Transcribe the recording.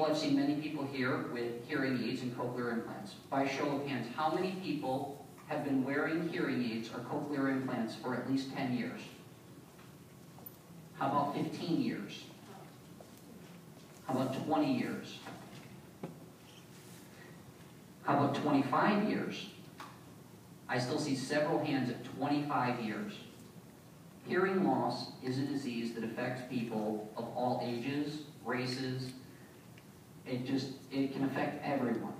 people, I've seen many people here with hearing aids and cochlear implants. By show of hands, how many people have been wearing hearing aids or cochlear implants for at least 10 years? How about 15 years? How about 20 years? How about 25 years? I still see several hands at 25 years. Hearing loss is a disease that affects people of all ages, races. It just, it can affect everyone.